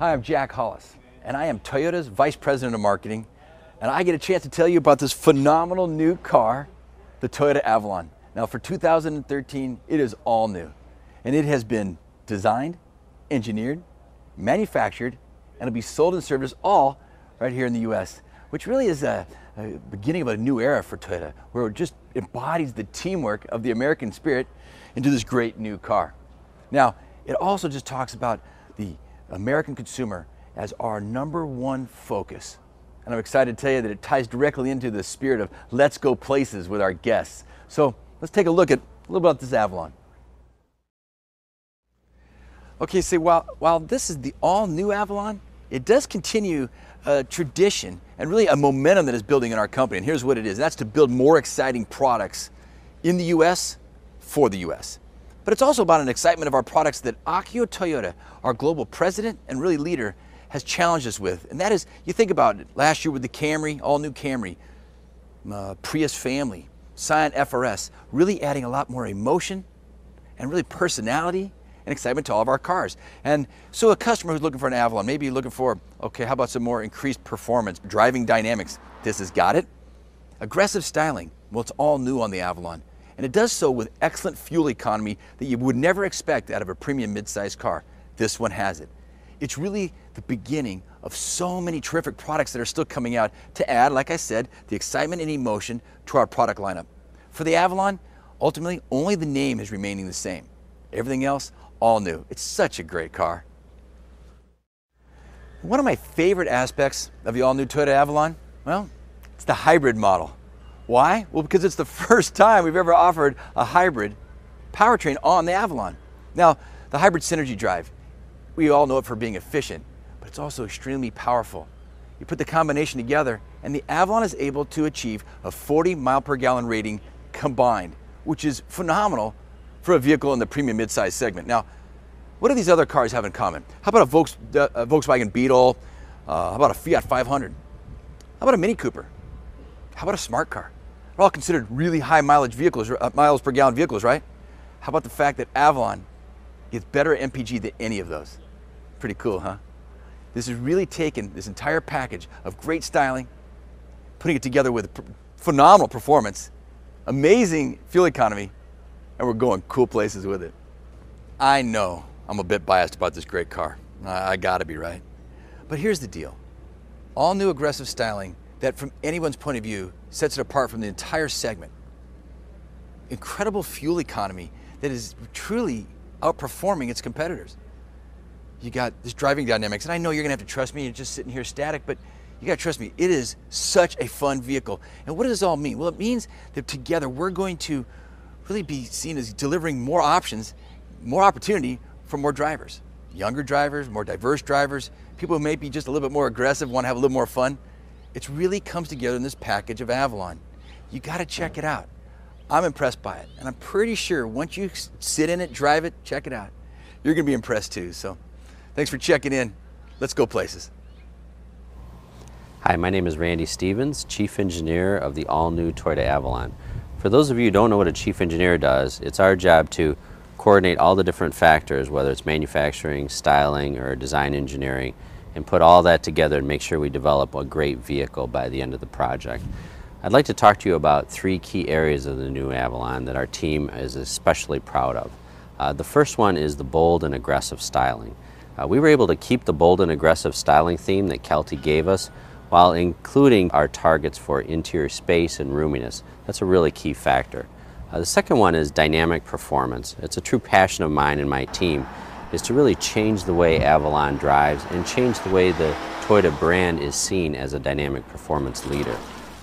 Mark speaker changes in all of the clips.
Speaker 1: Hi, I'm Jack Hollis, and I am Toyota's Vice President of Marketing, and I get a chance to tell you about this phenomenal new car, the Toyota Avalon. Now, for 2013, it is all new, and it has been designed, engineered, manufactured, and it'll be sold and serviced all right here in the U.S., which really is a, a beginning of a new era for Toyota, where it just embodies the teamwork of the American spirit into this great new car. Now, it also just talks about the American consumer as our number one focus. And I'm excited to tell you that it ties directly into the spirit of let's go places with our guests. So let's take a look at a little bit about this Avalon. Okay, so while, while this is the all new Avalon, it does continue a tradition and really a momentum that is building in our company. And here's what it is that's to build more exciting products in the US for the US. But it's also about an excitement of our products that Akio Toyoda, our global president and really leader, has challenged us with. And that is, you think about it, last year with the Camry, all new Camry, uh, Prius family, Scion FRS, really adding a lot more emotion and really personality and excitement to all of our cars. And so a customer who's looking for an Avalon, maybe looking for, okay, how about some more increased performance, driving dynamics? This has got it. Aggressive styling, well, it's all new on the Avalon. And it does so with excellent fuel economy that you would never expect out of a premium mid-sized car. This one has it. It's really the beginning of so many terrific products that are still coming out to add, like I said, the excitement and emotion to our product lineup. For the Avalon, ultimately, only the name is remaining the same. Everything else, all new. It's such a great car. One of my favorite aspects of the all-new Toyota Avalon, well, it's the hybrid model. Why? Well, because it's the first time we've ever offered a hybrid powertrain on the Avalon. Now, the hybrid Synergy drive, we all know it for being efficient, but it's also extremely powerful. You put the combination together, and the Avalon is able to achieve a 40 mile per gallon rating combined, which is phenomenal for a vehicle in the premium midsize segment. Now, what do these other cars have in common? How about a, uh, Volkswagen Beetle? Uh, how about a Fiat 500? How about a Mini Cooper? How about a smart car? They're all considered really high mileage vehicles, uh, miles per gallon vehicles, right? How about the fact that Avalon gets better MPG than any of those? Pretty cool, huh? This has really taken this entire package of great styling, putting it together with phenomenal performance, amazing fuel economy, and we're going cool places with it. I know I'm a bit biased about this great car. I, I gotta be right. But here's the deal. All new aggressive styling that from anyone's point of view sets it apart from the entire segment. Incredible fuel economy that is truly outperforming its competitors. You got this driving dynamics, and I know you're gonna have to trust me, you're just sitting here static, but you gotta trust me, it is such a fun vehicle. And what does this all mean? Well, it means that together we're going to really be seen as delivering more options, more opportunity for more drivers. Younger drivers, more diverse drivers, people who may be just a little bit more aggressive, want to have a little more fun. It really comes together in this package of Avalon. You got to check it out. I'm impressed by it, and I'm pretty sure once you sit in it, drive it, check it out, you're going to be impressed too. So, thanks for checking in. Let's go places.
Speaker 2: Hi, my name is Randy Stevens, Chief Engineer of the all-new Toyota Avalon. For those of you who don't know what a Chief Engineer does, it's our job to coordinate all the different factors, whether it's manufacturing, styling, or design engineering, and put all that together and make sure we develop a great vehicle by the end of the project. I'd like to talk to you about three key areas of the new Avalon that our team is especially proud of. Uh, the first one is the bold and aggressive styling. Uh, we were able to keep the bold and aggressive styling theme that Calty gave us while including our targets for interior space and roominess. That's a really key factor. Uh, the second one is dynamic performance. It's a true passion of mine and my team is to really change the way Avalon drives and change the way the Toyota brand is seen as a dynamic performance leader.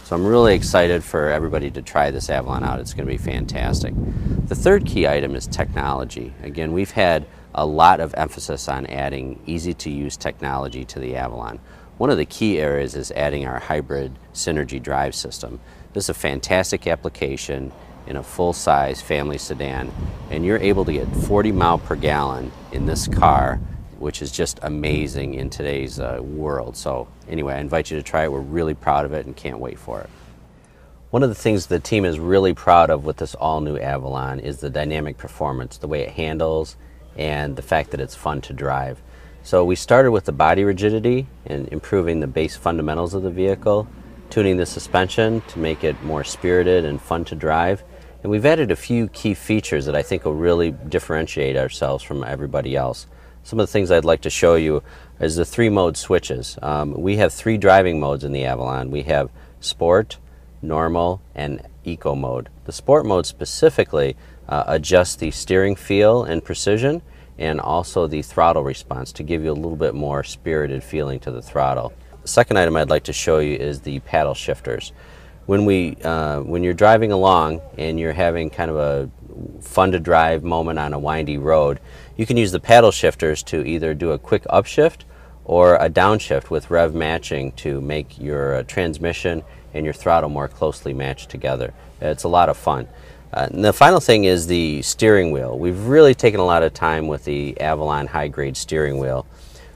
Speaker 2: So I'm really excited for everybody to try this Avalon out. It's going to be fantastic. The third key item is technology. Again, we've had a lot of emphasis on adding easy to use technology to the Avalon. One of the key areas is adding our hybrid Synergy drive system. This is a fantastic application in a full-size family sedan and you're able to get 40 mile per gallon in this car which is just amazing in today's uh, world. So anyway, I invite you to try it. We're really proud of it and can't wait for it. One of the things the team is really proud of with this all-new Avalon is the dynamic performance, the way it handles, and the fact that it's fun to drive. So we started with the body rigidity and improving the base fundamentals of the vehicle, tuning the suspension to make it more spirited and fun to drive. And we've added a few key features that I think will really differentiate ourselves from everybody else. Some of the things I'd like to show you is the three mode switches. Um, we have three driving modes in the Avalon. We have sport, normal, and eco mode. The sport mode specifically uh, adjusts the steering feel and precision and also the throttle response to give you a little bit more spirited feeling to the throttle. The second item I'd like to show you is the paddle shifters. When, we, uh, when you're driving along and you're having kind of a fun to drive moment on a windy road, you can use the paddle shifters to either do a quick upshift or a downshift with rev matching to make your uh, transmission and your throttle more closely matched together. It's a lot of fun. Uh, the final thing is the steering wheel. We've really taken a lot of time with the Avalon high grade steering wheel.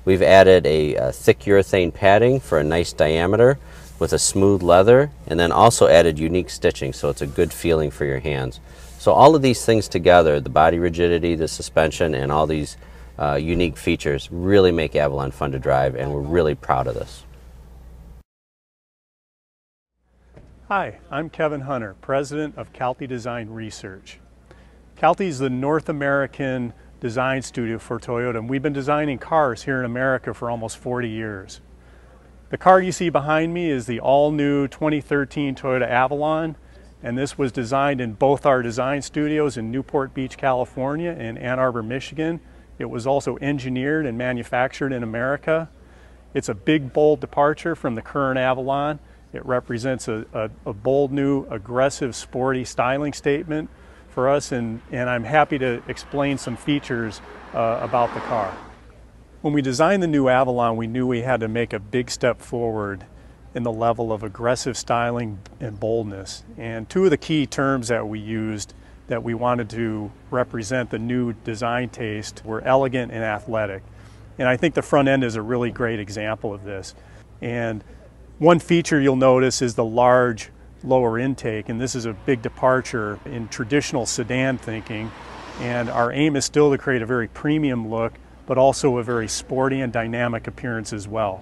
Speaker 2: We've added a, a, thick urethane padding for a nice diameter with a smooth leather and then also added unique stitching so it's a good feeling for your hands. So all of these things together, the body rigidity, the suspension, and all these uh, unique features really make Avalon fun to drive and we're really proud of this.
Speaker 3: Hi, I'm Kevin Hunter, President of Calty Design Research. Calty is the North American design studio for Toyota, and we've been designing cars here in America for almost 40 years. The car you see behind me is the all-new 2013 Toyota Avalon, and this was designed in both our design studios in Newport Beach, California and Ann Arbor, Michigan. It was also engineered and manufactured in America. It's a big, bold departure from the current Avalon it represents a, a, a, bold new aggressive sporty styling statement for us and, and I'm happy to explain some features uh, about the car. When we designed the new Avalon we knew we had to make a big step forward in the level of aggressive styling and boldness. And two of the key terms that we used that we wanted to represent the new design taste were elegant and athletic. And I think the front end is a really great example of this. And one feature you'll notice is the large lower intake, and this is a big departure in traditional sedan thinking. And our aim is still to create a very premium look, but also a very sporty and dynamic appearance as well.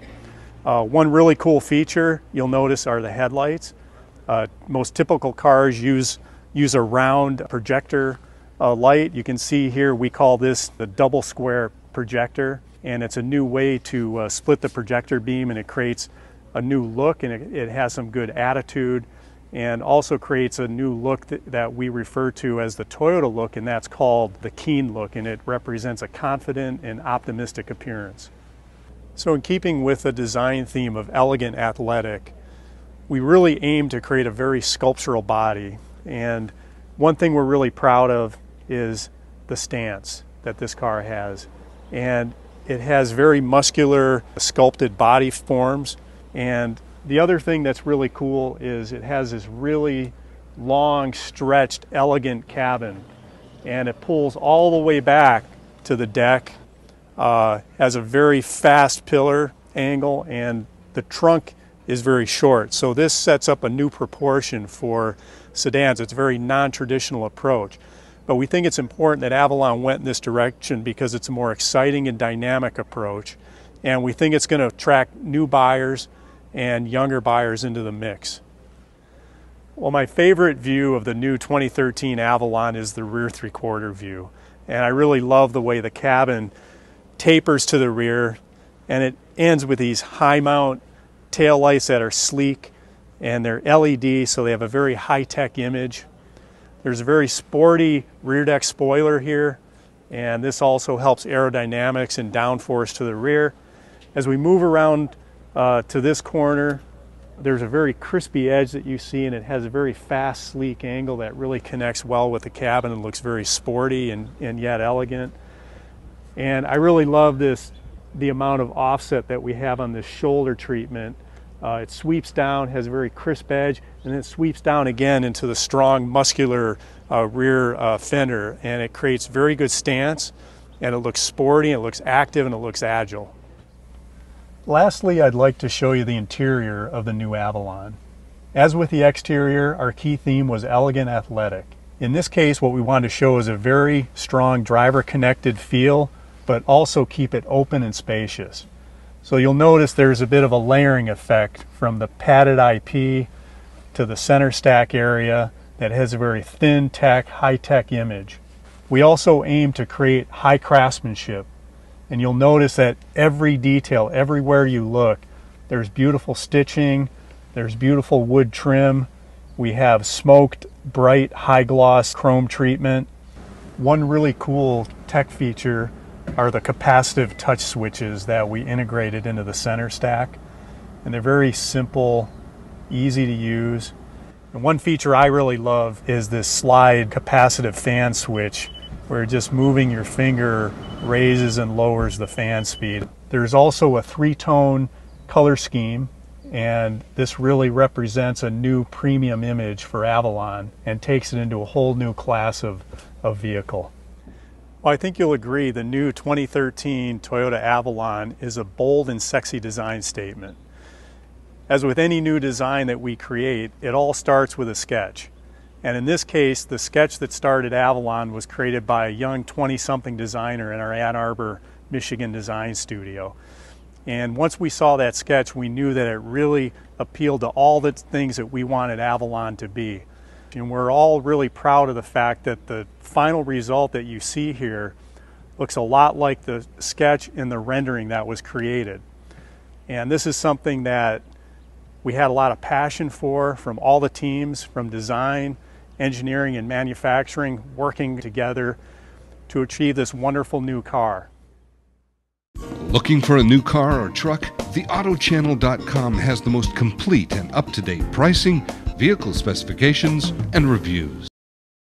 Speaker 3: Uh, one really cool feature you'll notice are the headlights. Uh, most typical cars use, use a round projector uh, light. You can see here we call this the double square projector, and it's a new way to uh, split the projector beam and it creates a new look and it, it, has some good attitude and also creates a new look that, that, we refer to as the Toyota look and that's called the keen look and it represents a confident and optimistic appearance. So in keeping with the design theme of elegant athletic, we really aim to create a very sculptural body and one thing we're really proud of is the stance that this car has and it has very muscular sculpted body forms and the other thing that's really cool is it has this really long, stretched, elegant cabin. And it pulls all the way back to the deck, uh, has a very fast pillar angle, and the trunk is very short. So this sets up a new proportion for sedans. It's a very non-traditional approach. But we think it's important that Avalon went in this direction because it's a more exciting and dynamic approach. And we think it's going to attract new buyers and younger buyers into the mix. Well, my favorite view of the new 2013 Avalon is the rear three quarter view. And I really love the way the cabin tapers to the rear and it ends with these high mount tail lights that are sleek and they're LED, so they have a very high tech image. There's a very sporty rear deck spoiler here, and this also helps aerodynamics and downforce to the rear. As we move around uh, to this corner. There's a very crispy edge that you see and it has a very fast, sleek angle that really connects well with the cabin and looks very sporty and, and yet elegant. And I really love this, the amount of offset that we have on this shoulder treatment. Uh, it sweeps down, has a very crisp edge, and then it sweeps down again into the strong, muscular uh, rear uh, fender, and it creates very good stance, and it looks sporty, and it looks active, and it looks agile. Lastly, I'd like to show you the interior of the new Avalon. As with the exterior, our key theme was elegant athletic. In this case, what we wanted to show is a very strong driver connected feel but also keep it open and spacious. So you'll notice there's a bit of a layering effect from the padded IP to the center stack area that has a very thin tech, high tech image. We also aim to create high craftsmanship. And you'll notice that every detail, everywhere you look, there's beautiful stitching, there's beautiful wood trim. We have smoked, bright, high gloss chrome treatment. One really cool tech feature are the capacitive touch switches that we integrated into the center stack. And they're very simple, easy to use. And one feature I really love is this slide capacitive fan switch where just moving your finger raises and lowers the fan speed. There's also a three-tone color scheme and this really represents a new premium image for Avalon and takes it into a whole new class of, of vehicle. Well, I think you'll agree the new 2013 Toyota Avalon is a bold and sexy design statement. As with any new design that we create, it all starts with a sketch. And in this case, the sketch that started Avalon was created by a young 20-something designer in our Ann Arbor, Michigan design studio. And once we saw that sketch, we knew that it really appealed to all the things that we wanted Avalon to be. And we're all really proud of the fact that the final result that you see here looks a lot like the sketch in the rendering that was created. And this is something that we had a lot of passion for from all the teams, from design, engineering, and manufacturing, working together to achieve this wonderful new car.
Speaker 4: Looking for a new car or truck? TheAutoChannel.com has the most complete and up to date pricing, vehicle specifications, and reviews.